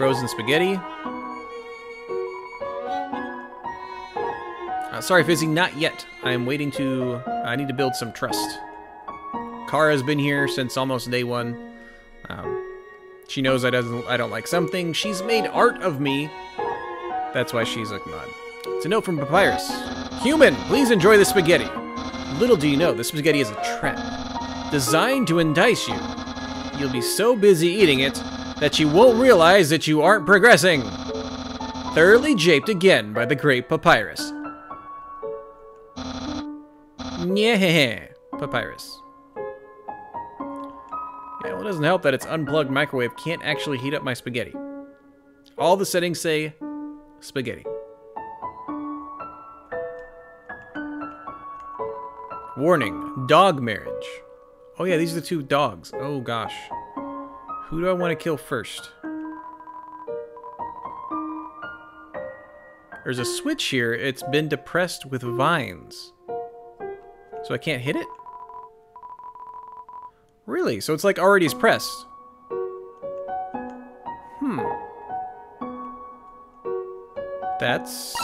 Frozen spaghetti. Uh, sorry, Fizzy, not yet. I'm waiting to... I need to build some trust. Kara's been here since almost day one. Um, she knows I doesn't I don't like something. She's made art of me. That's why she's a mod. It's a note from Papyrus. Human, please enjoy the spaghetti. Little do you know, the spaghetti is a trap. Designed to entice you. You'll be so busy eating it that you won't realize that you aren't progressing. Thoroughly japed again by the great Papyrus. Yeah, Papyrus. Yeah, well, it doesn't help that its unplugged microwave can't actually heat up my spaghetti. All the settings say spaghetti. Warning, dog marriage. Oh yeah, these are the two dogs. Oh gosh. Who do I want to kill first? There's a switch here. It's been depressed with vines. So I can't hit it? Really? So it's like already is pressed. Hmm. That's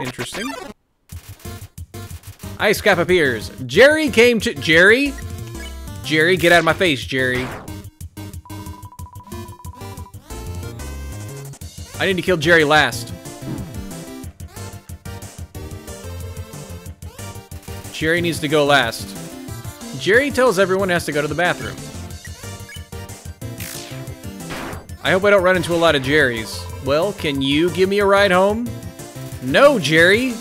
interesting. Icecap appears. Jerry came to- Jerry? Jerry, get out of my face, Jerry. I need to kill Jerry last. Jerry needs to go last. Jerry tells everyone has to go to the bathroom. I hope I don't run into a lot of Jerrys. Well, can you give me a ride home? No, Jerry!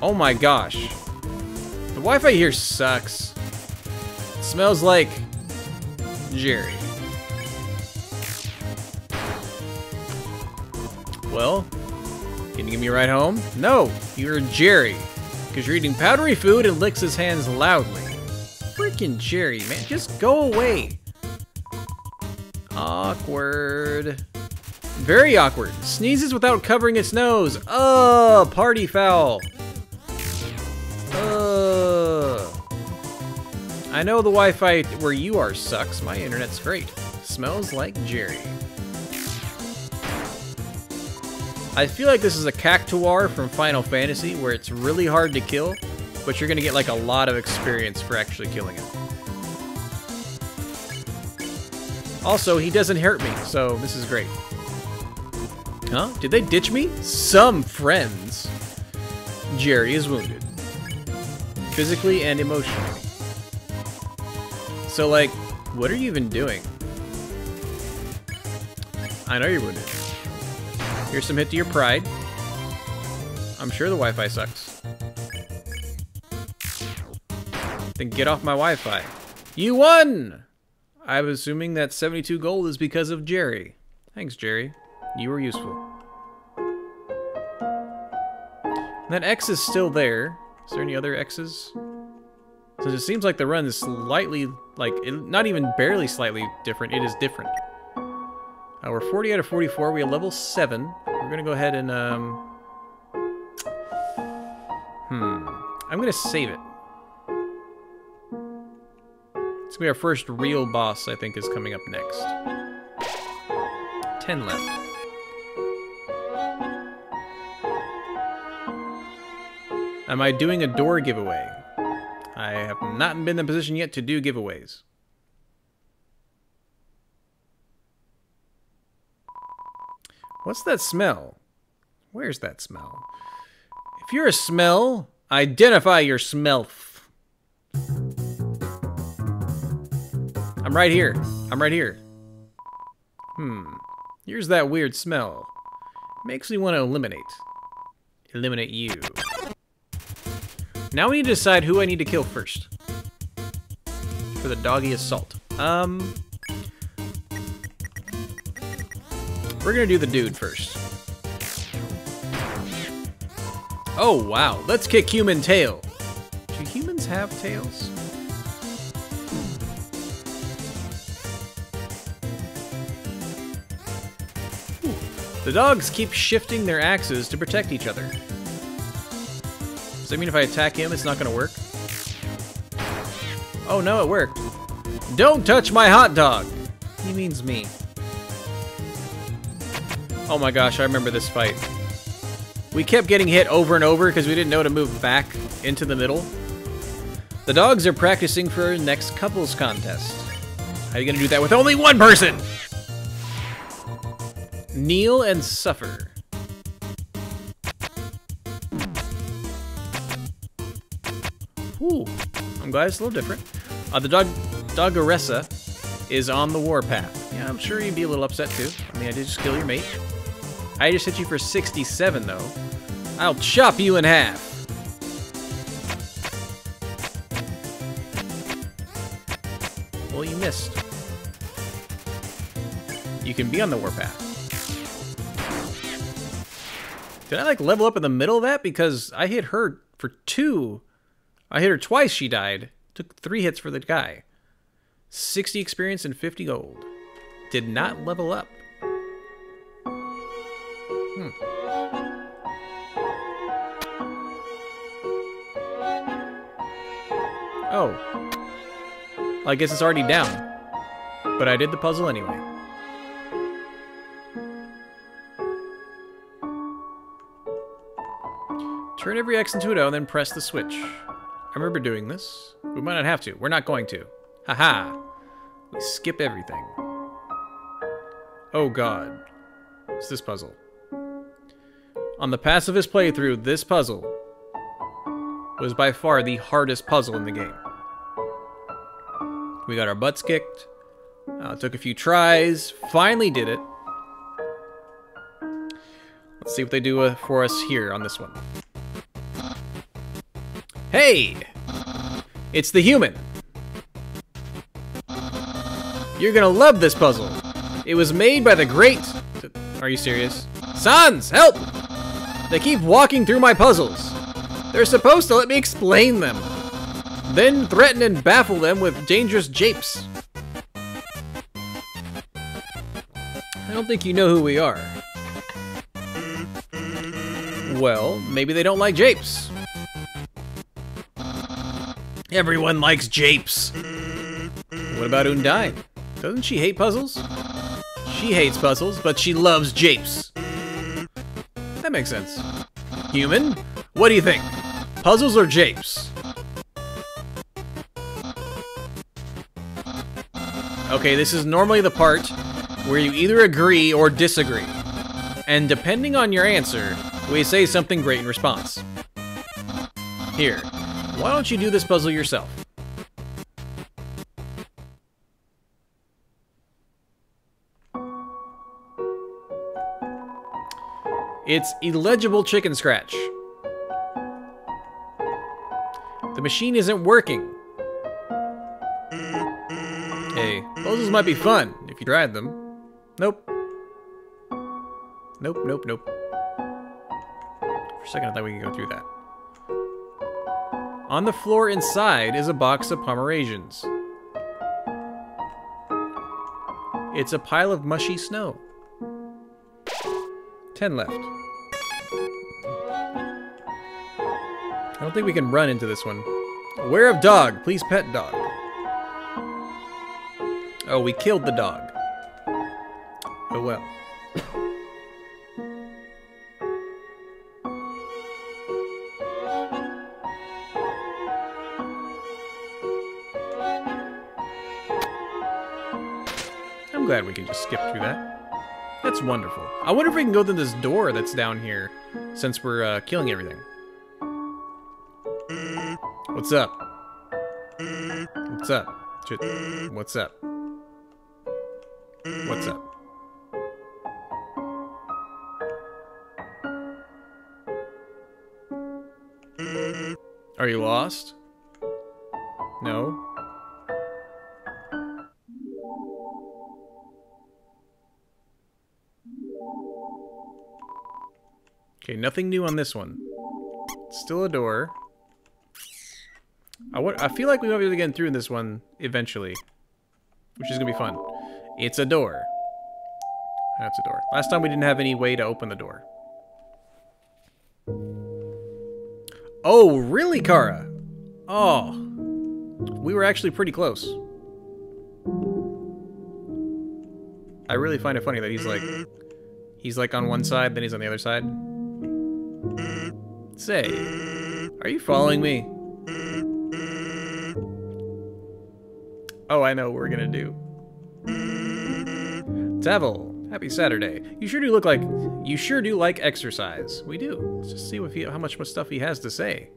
Oh my gosh. The Wi-Fi here sucks. It smells like Jerry. Well, can you give me a ride home? No, you're Jerry. Because you're eating powdery food and licks his hands loudly. Freaking Jerry, man, just go away. Awkward. Very awkward. Sneezes without covering its nose. Oh, party foul. I know the Wi-Fi where you are sucks. My internet's great. Smells like Jerry. I feel like this is a Cactuar from Final Fantasy where it's really hard to kill, but you're gonna get like a lot of experience for actually killing it. Also, he doesn't hurt me, so this is great. Huh? Did they ditch me? Some friends. Jerry is wounded. Physically and emotionally. So, like, what are you even doing? I know you're wounded. Here's some hit to your pride. I'm sure the Wi-Fi sucks. Then get off my Wi-Fi. You won! I'm assuming that 72 gold is because of Jerry. Thanks, Jerry. You were useful. That X is still there. Is there any other X's? So it seems like the run is slightly, like, not even barely slightly different. It is different. Uh, we're 40 out of 44. We have level 7. We're to go ahead and, um... Hmm. I'm to save it. It's to be our first real boss, I think, is coming up next. 10 left. Am I doing a door giveaway? I have not been in the position yet to do giveaways. What's that smell? Where's that smell? If you're a smell, identify your smell. I'm right here. I'm right here. Hmm. Here's that weird smell. Makes me want to eliminate. Eliminate you. Now we need to decide who I need to kill first. For the doggy assault. Um... We're gonna do the dude first. Oh, wow. Let's kick human tail. Do humans have tails? The dogs keep shifting their axes to protect each other. Does that mean if I attack him, it's not gonna work? Oh no, it worked. Don't touch my hot dog! He means me. Oh my gosh, I remember this fight. We kept getting hit over and over because we didn't know to move back into the middle. The dogs are practicing for next couples contest. How are you gonna do that with only one person? Kneel and suffer. It's a little different. Uh, the dog, Dogaressa is on the warpath. Yeah, I'm sure you'd be a little upset too. I mean, I did just kill your mate. I just hit you for 67 though. I'll chop you in half. Well, you missed. You can be on the warpath. Did I like level up in the middle of that? Because I hit her for two. I hit her twice, she died. Took three hits for the guy. 60 experience and 50 gold. Did not level up. Hmm. Oh. I guess it's already down. But I did the puzzle anyway. Turn every X into an O and then press the switch. I remember doing this. We might not have to. We're not going to. Haha. -ha. We skip everything. Oh god. It's this puzzle. On the pacifist playthrough, this puzzle was by far the hardest puzzle in the game. We got our butts kicked. Uh, took a few tries. Finally did it. Let's see what they do uh, for us here on this one. Hey! It's the human. You're gonna love this puzzle. It was made by the great... Are you serious? Sans, help! They keep walking through my puzzles. They're supposed to let me explain them. Then threaten and baffle them with dangerous japes. I don't think you know who we are. Well, maybe they don't like japes. Everyone likes japes. What about Undyne? Doesn't she hate puzzles? She hates puzzles, but she loves japes. That makes sense. Human, what do you think? Puzzles or japes? Okay, this is normally the part where you either agree or disagree. And depending on your answer, we say something great in response. Here, why don't you do this puzzle yourself? It's illegible chicken scratch. The machine isn't working. Hey, puzzles might be fun if you tried them. Nope. Nope, nope, nope. For a second I thought we could go through that. On the floor inside is a box of Pomeranians. It's a pile of mushy snow. Ten left. I don't think we can run into this one. Aware of dog. Please pet dog. Oh, we killed the dog. Oh well. Glad we can just skip through that. That's wonderful. I wonder if we can go through this door that's down here, since we're uh, killing everything. What's up? What's up? What's up? What's up? Nothing new on this one. Still a door. I, I feel like we might be able to get through this one eventually. Which is going to be fun. It's a door. That's a door. Last time we didn't have any way to open the door. Oh, really, Kara? Oh. We were actually pretty close. I really find it funny that he's like, he's like on one side, then he's on the other side. Say, are you following me? Oh, I know what we're gonna do. Tavel, happy Saturday. You sure do look like you sure do like exercise. We do. Let's just see if he, how much stuff he has to say.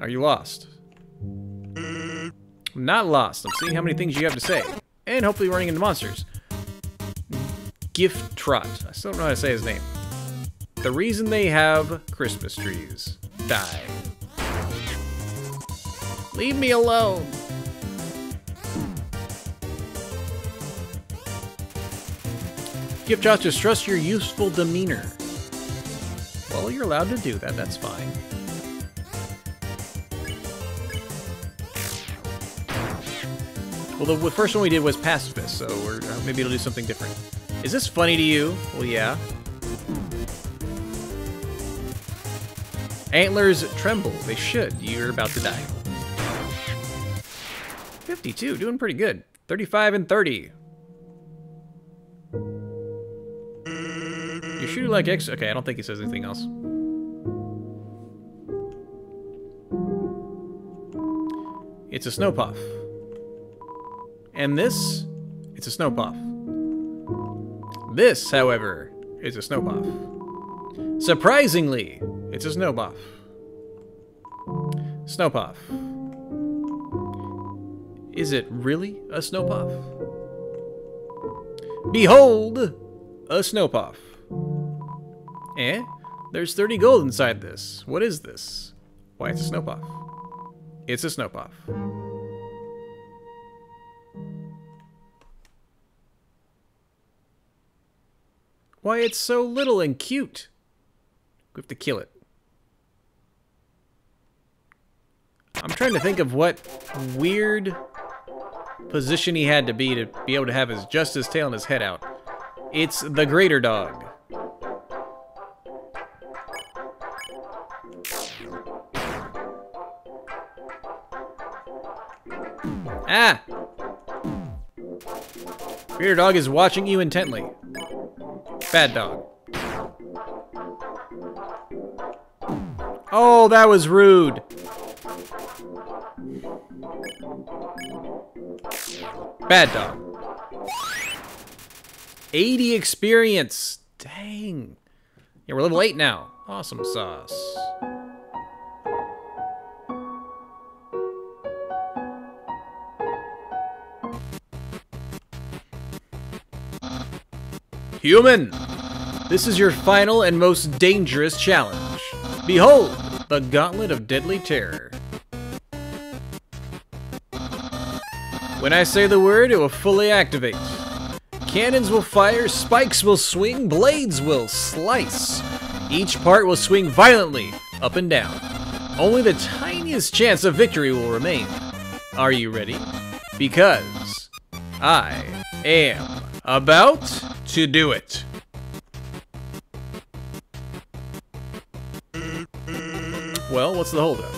Are you lost? I'm not lost. I'm seeing how many things you have to say. And hopefully running into monsters. Gyftrot. I still don't know how to say his name. The reason they have Christmas trees. Die. Leave me alone. Gift Josh, trust your useful demeanor. Well, you're allowed to do that. That's fine. Well, the first one we did was pacifist, so uh, maybe it'll do something different. Is this funny to you? Well, yeah. Antlers tremble. They should. You're about to die. 52, doing pretty good. 35 and 30. You shoot like X. Okay, I don't think he says anything else. It's a snow puff. And this, it's a snow puff. This, however, is a snow puff. Surprisingly, it's a snow puff. Snow. Is it really a snow puff? Behold, a snow puff. Eh? There's 30 gold inside this. What is this? Why, it's a snow puff. It's a snow puff. Why, it's so little and cute. We have to kill it. I'm trying to think of what weird position he had to be to be able to have his just his tail and his head out. It's the greater dog. Ah! Greater dog is watching you intently. Bad dog. Oh, that was rude. Bad dog. 80 experience. Dang. Yeah, we're level 8 now. Awesome sauce. Human! This is your final and most dangerous challenge. Behold, the Gauntlet of Deadly Terror. When I say the word, it will fully activate. Cannons will fire, spikes will swing, blades will slice. Each part will swing violently, up and down. Only the tiniest chance of victory will remain. Are you ready? Because I am about to do it. What's the holdup?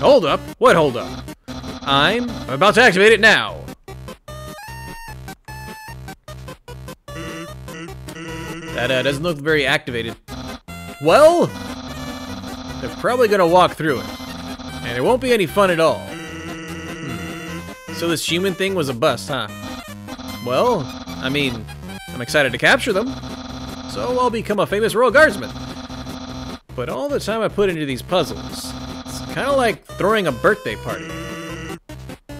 Hold up? What holdup? I'm about to activate it now. That uh, doesn't look very activated. Well, they're probably gonna walk through it. And it won't be any fun at all. Hmm. So this human thing was a bust, huh? Well, I mean, I'm excited to capture them. So I'll become a famous royal guardsman. But all the time I put into these puzzles, it's kind of like throwing a birthday party.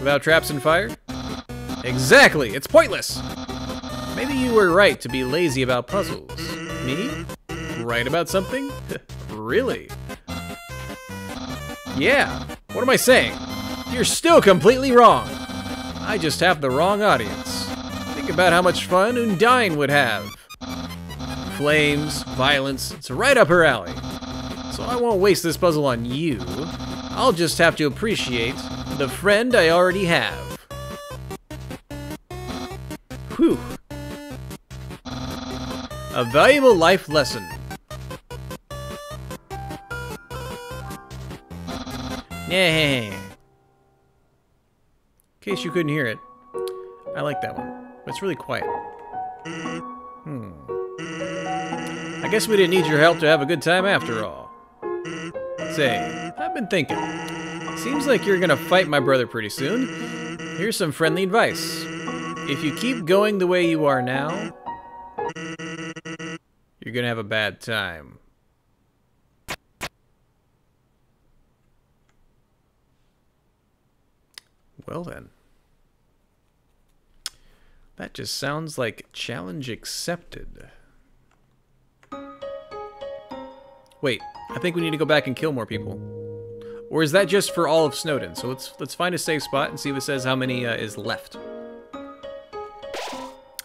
Without traps and fire? Exactly, it's pointless! Maybe you were right to be lazy about puzzles. Me? Right about something? really? Yeah, what am I saying? You're still completely wrong! I just have the wrong audience. Think about how much fun Undyne would have. Flames, violence, it's right up her alley. So I won't waste this puzzle on you. I'll just have to appreciate the friend I already have. Whew. A valuable life lesson. Yeah. In case you couldn't hear it, I like that one. it's really quiet. Hmm. I guess we didn't need your help to have a good time after all. Say, I've been thinking. Seems like you're gonna fight my brother pretty soon. Here's some friendly advice. If you keep going the way you are now, you're gonna have a bad time. Well then. That just sounds like challenge accepted. Wait, I think we need to go back and kill more people. Or is that just for all of Snowdin? So let's let's find a safe spot and see if it says how many uh, is left.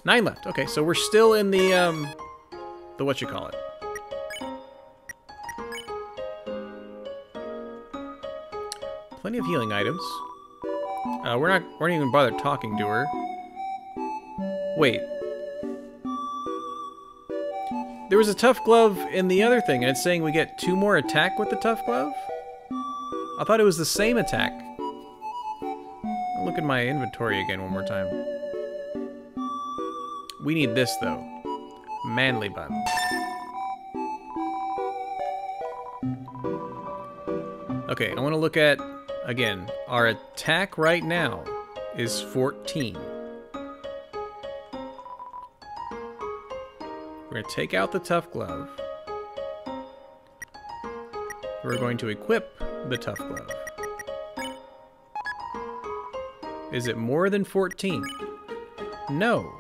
Nine left. Okay, so we're still in the um, the what you call it. Plenty of healing items. Uh, we're not we're not even bother talking to her. Wait. There was a tough glove in the other thing, and it's saying we get two more attack with the tough glove? I thought it was the same attack. I'll look at my inventory again one more time. We need this, though. Manly bun. Okay, I want to look at, again, our attack right now is 14. Going to take out the tough glove. We're going to equip the tough glove. Is it more than 14? No.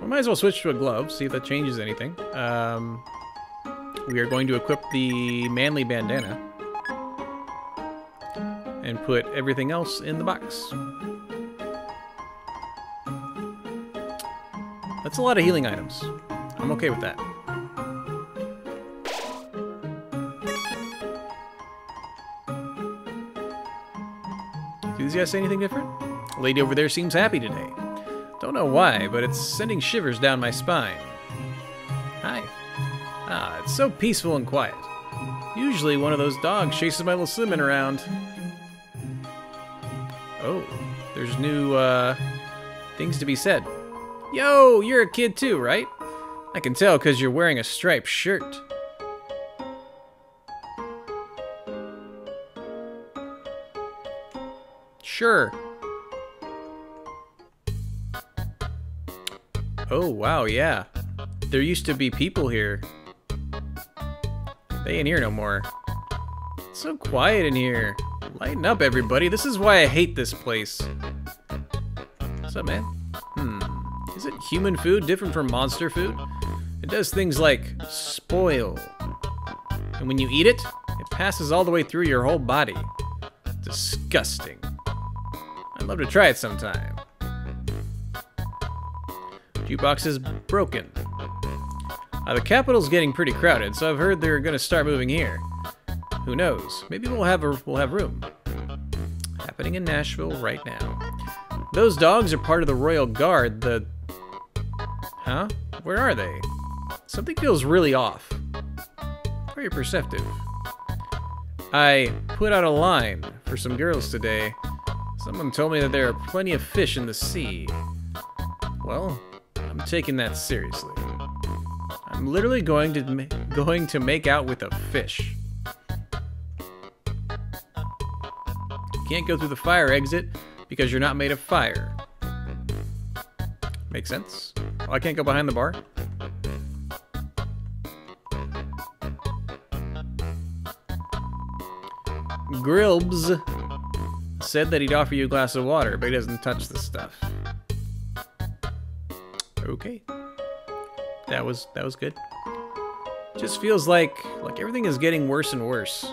We might as well switch to a glove, see if that changes anything. Um, we are going to equip the manly bandana and put everything else in the box. That's a lot of healing items. I'm okay with that. Do these guys say anything different? The lady over there seems happy today. Don't know why, but it's sending shivers down my spine. Hi. Ah, it's so peaceful and quiet. Usually one of those dogs chases my little cinnamon around. Oh, there's new, uh, things to be said. Yo, you're a kid too, right? I can tell because you're wearing a striped shirt. Sure. Oh, wow, yeah. There used to be people here. They ain't here no more. It's so quiet in here. Lighten up, everybody. This is why I hate this place. What's up, man? Hmm. Isn't human food different from monster food? It does things like spoil. And when you eat it, it passes all the way through your whole body. Disgusting. I'd love to try it sometime. Jukebox is broken. Uh, the capital's getting pretty crowded, so I've heard they're gonna start moving here. Who knows? Maybe we'll have a, we'll have room. Happening in Nashville right now. Those dogs are part of the Royal Guard. The huh? Where are they? Something feels really off. Very perceptive. I put out a line for some girls today. Someone told me that there are plenty of fish in the sea. Well, I'm taking that seriously. I'm literally going to going to make out with a fish. You can't go through the fire exit because you're not made of fire. Makes sense? I can't go behind the bar? Grillbs said that he'd offer you a glass of water, but he doesn't touch the stuff. Okay. That was that was good. Just feels like like everything is getting worse and worse.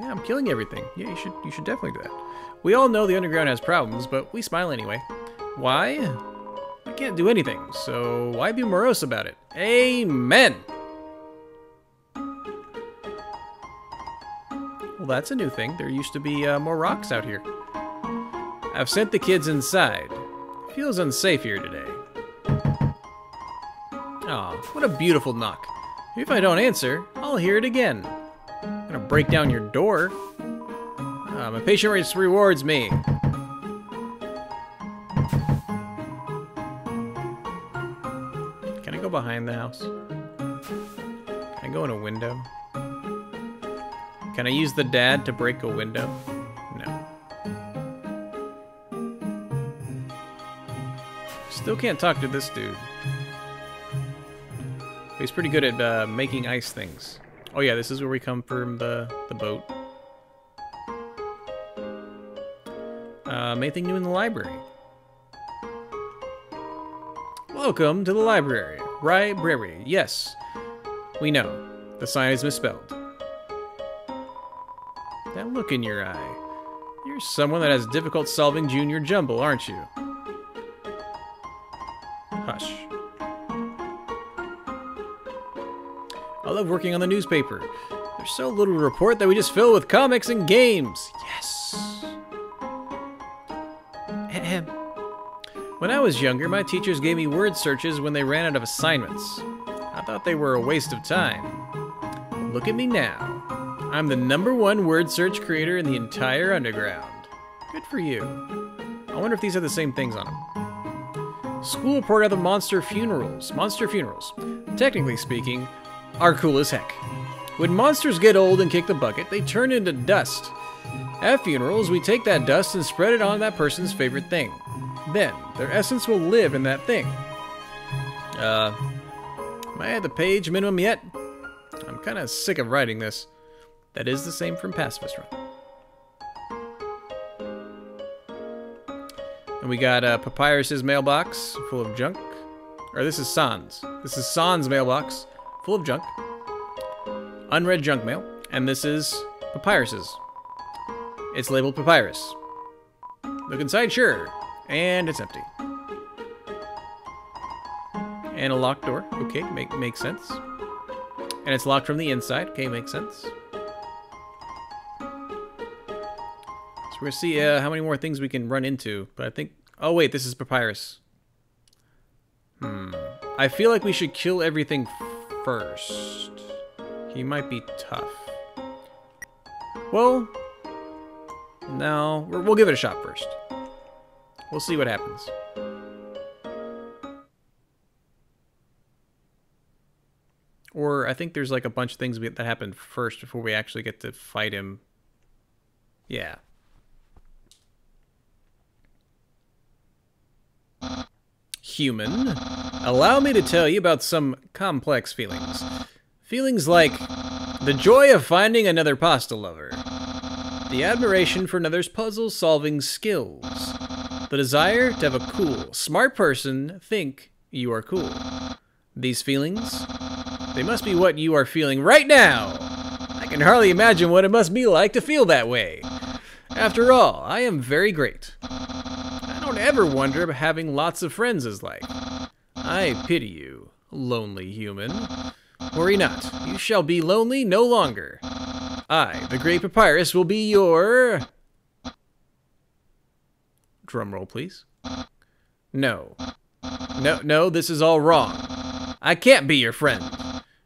Yeah, I'm killing everything. Yeah, you should you should definitely do that. We all know the underground has problems, but we smile anyway. Why? Can't do anything, so why be morose about it? Amen. Well, that's a new thing. There used to be uh, more rocks out here. I've sent the kids inside. Feels unsafe here today. Aw, what a beautiful knock. If I don't answer, I'll hear it again. I'm gonna break down your door. Uh, my patience rewards me. Behind the house? Can I go in a window? Can I use the dad to break a window? No. Still can't talk to this dude. He's pretty good at uh, making ice things. Oh yeah, this is where we come from the, the boat. Um, anything new in the library? Welcome to the library. Library. Yes, we know. The sign is misspelled. That look in your eye. You're someone that has difficult solving junior jumble, aren't you? Hush. I love working on the newspaper. There's so little to report that we just fill with comics and games. When I was younger, my teachers gave me word searches when they ran out of assignments. I thought they were a waste of time. Look at me now. I'm the number one word search creator in the entire underground. Good for you. I wonder if these are the same things on them. School report of the monster funerals. Monster funerals. Technically speaking, are cool as heck. When monsters get old and kick the bucket, they turn into dust. At funerals, we take that dust and spread it on that person's favorite thing. Then, their essence will live in that thing. Uh, am I at the page minimum yet? I'm kind of sick of writing this. That is the same from Pacifist Run. And we got uh, Papyrus's mailbox full of junk. Or this is Sans. This is Sans' mailbox full of junk. Unread junk mail. And this is Papyrus's. It's labeled Papyrus. Look inside, sure. And it's empty. And a locked door. Okay, make makes sense. And it's locked from the inside. Okay, makes sense. So we're gonna see uh, how many more things we can run into. But I think... Oh, wait, this is Papyrus. Hmm. I feel like we should kill everything first. He might be tough. Well... No, we'll give it a shot first. We'll see what happens. Or I think there's like a bunch of things that happen first before we actually get to fight him. Yeah. Human, allow me to tell you about some complex feelings. Feelings like the joy of finding another pasta lover, the admiration for another's puzzle solving skills, the desire to have a cool, smart person think you are cool. These feelings, they must be what you are feeling right now. I can hardly imagine what it must be like to feel that way. After all, I am very great. I don't ever wonder about having lots of friends is like. I pity you, lonely human. Worry not, you shall be lonely no longer. I, the Great Papyrus, will be your... Drum roll, please. No. No, no, this is all wrong. I can't be your friend.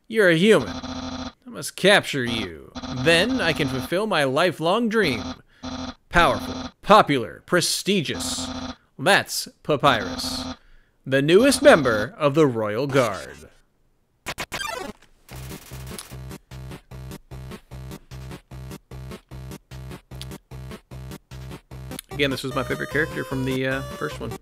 You're a human. I must capture you. Then I can fulfill my lifelong dream. Powerful, popular, prestigious. That's Papyrus, the newest member of the Royal Guard. Again, this was my favorite character from the uh, first one.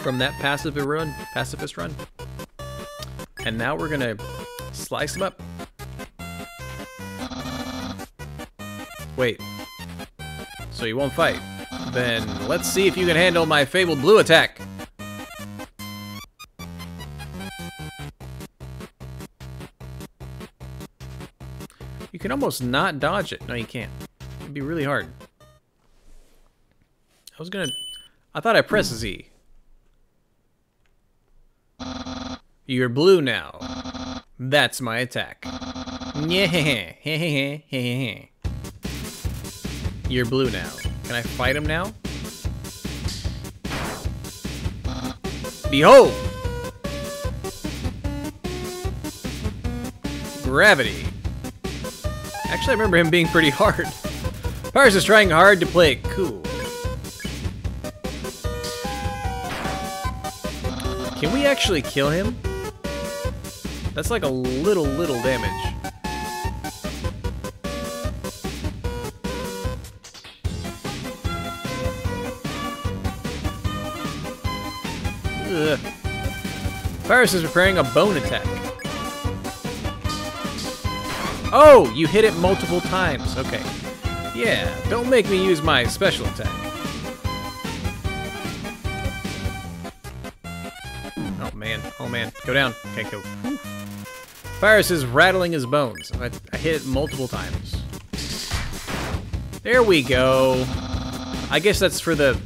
From that passive run, pacifist run. And now we're gonna slice him up. Wait. So you won't fight? Then let's see if you can handle my fabled blue attack. Can almost not dodge it. No, you can't. It'd be really hard. I was gonna... I thought I pressed Z. You're blue now. That's my attack. Yeah, You're blue now. Can I fight him now? Behold! Gravity. Actually, I remember him being pretty hard. Papyrus is trying hard to play it cool. Can we actually kill him? That's like a little, little damage. Ugh. Papyrus is preparing a bone attack. Oh, you hit it multiple times. Okay. Yeah, don't make me use my special attack. Oh man, oh man. Go down. Okay, go. Papyrus is rattling his bones. I, I hit it multiple times. There we go. I guess that's for the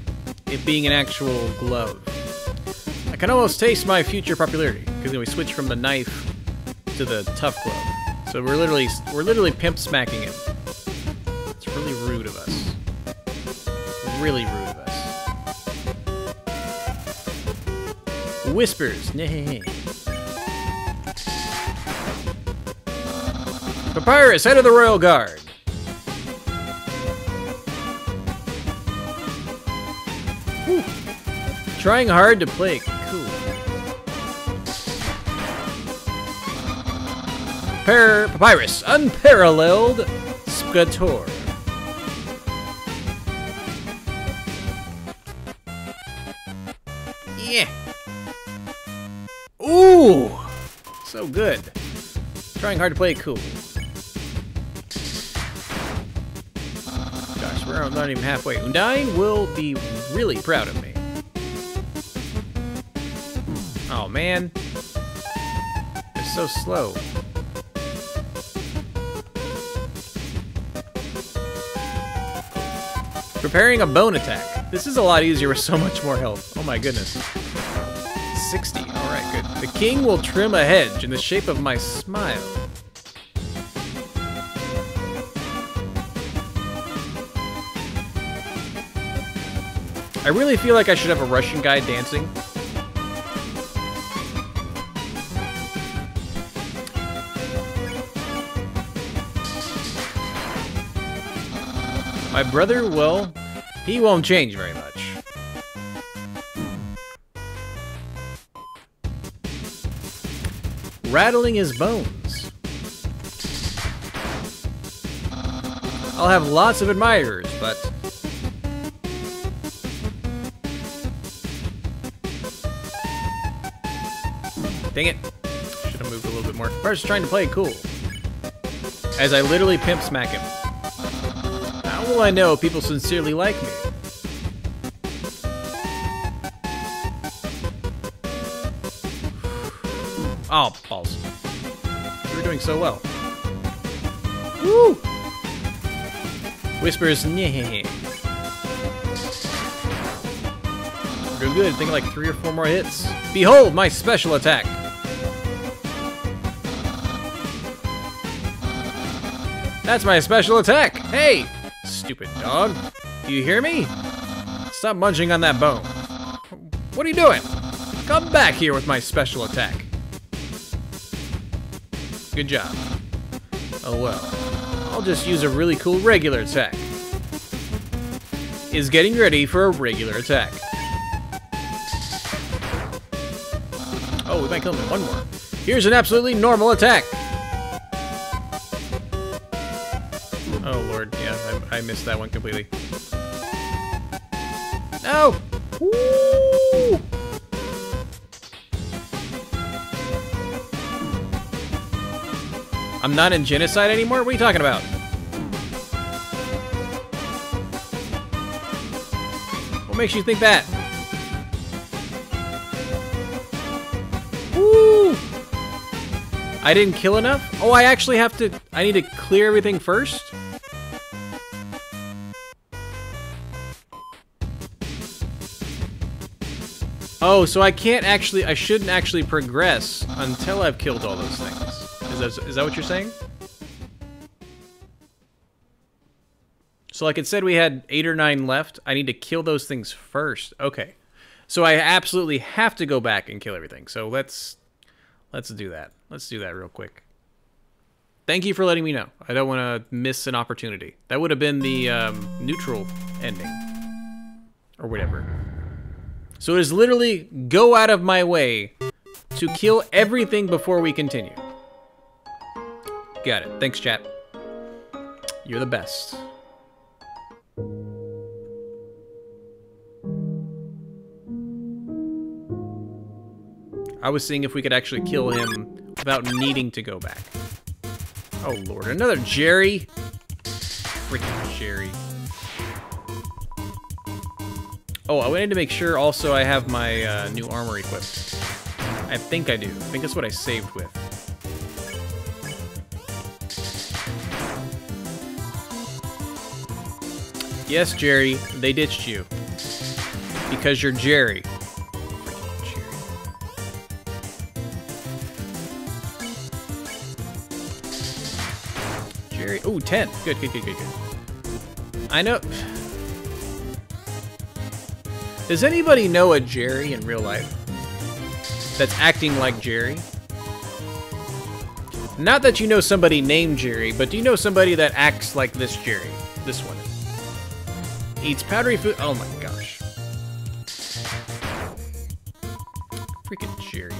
it being an actual glove. I can almost taste my future popularity because we switch from the knife to the tough glove. So we're literally we're literally pimp smacking him. It's really rude of us. Really rude of us. Whispers. Papyrus, head of the Royal Guard. Trying hard to play Par Papyrus, unparalleled Scator. Yeah. Ooh, so good. Trying hard to play it cool. Gosh, we're not even halfway. Undyne will be really proud of me. Oh man, it's so slow. Preparing a bone attack. This is a lot easier with so much more health. Oh my goodness. 60. Alright, good. The king will trim a hedge in the shape of my smile. I really feel like I should have a Russian guy dancing. My brother, well, he won't change very much. Rattling his bones. I'll have lots of admirers, but... Dang it. Should have moved a little bit more. First, trying to play cool. As I literally pimp smack him. Will I know people sincerely like me? Oh, balls. You were doing so well. Woo! Whispers, nyeh. Doing good. Think like three or four more hits. Behold my special attack. That's my special attack. Hey, stupid dog. Do you hear me? Stop munching on that bone. What are you doing? Come back here with my special attack. Good job. Oh well. I'll just use a really cool regular attack. Is getting ready for a regular attack. Oh, we might kill him in one more. Here's an absolutely normal attack. Missed that one completely. No! Woo! I'm not in genocide anymore? What are you talking about? What makes you think that? Woo! I didn't kill enough? Oh, I actually have to... I need to clear everything first? Oh, so I can't actually... I shouldn't actually progress until I've killed all those things. Is that, is that what you're saying? So like it said we had eight or nine left. I need to kill those things first. Okay. So I absolutely have to go back and kill everything. So let's let's do that. Let's do that real quick. Thank you for letting me know. I don't want to miss an opportunity. That would have been the um, neutral ending. Or whatever. So it is literally go out of my way to kill everything before we continue. Got it. Thanks, chat. You're the best. I was seeing if we could actually kill him without needing to go back. Oh lord, another Jerry? Freaking Jerry. Oh, I wanted to make sure also I have my uh, new armor equipped. I think I do. I think that's what I saved with. Yes, Jerry, they ditched you. Because you're Jerry. Jerry. Ooh, 10. Good, good, good, good, good. I know. Does anybody know a Jerry in real life? That's acting like Jerry? Not that you know somebody named Jerry, but do you know somebody that acts like this Jerry? This one. Eats powdery food. Oh my gosh. Freaking Jerry.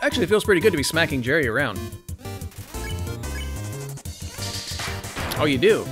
Actually, it feels pretty good to be smacking Jerry around. Oh, you do?